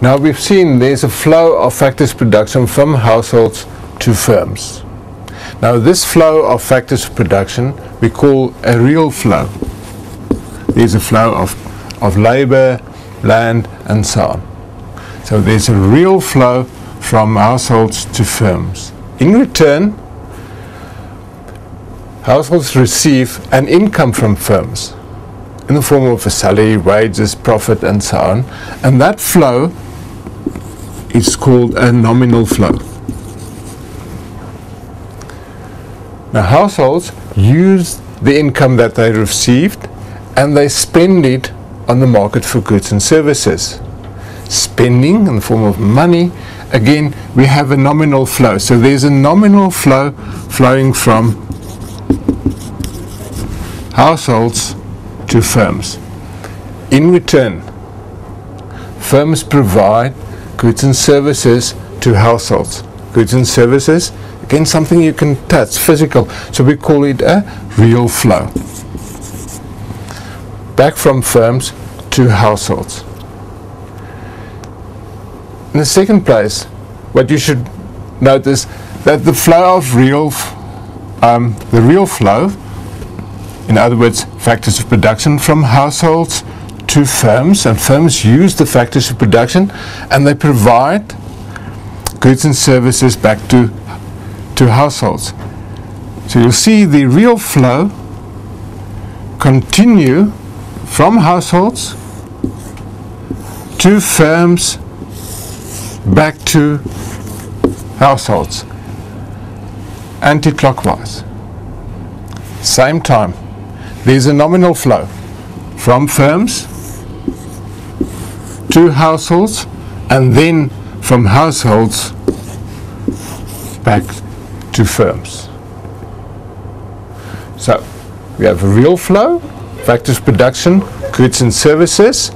Now we've seen there's a flow of factors of production from households to firms. Now this flow of factors of production we call a real flow. There's a flow of, of labor, land and so on. So there's a real flow from households to firms. In return, households receive an income from firms in the form of a salary, wages, profit and so on. And that flow is called a nominal flow. Now households use the income that they received and they spend it on the market for goods and services. Spending in the form of money, again, we have a nominal flow. So there's a nominal flow flowing from households to firms. In return, firms provide goods and services to households. Goods and services, again, something you can touch, physical. So we call it a real flow. Back from firms to households. In the second place, what you should notice that the flow of real, um, the real flow, in other words, factors of production from households to firms, and firms use the factors of production and they provide goods and services back to, to households. So you'll see the real flow continue from households to firms back to households. Anti-clockwise. Same time. There's a nominal flow from firms to households and then from households back to firms. So we have a real flow, factors production, goods and services,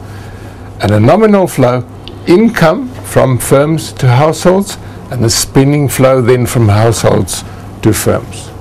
and a nominal flow, income from firms to households, and the spinning flow then from households to firms.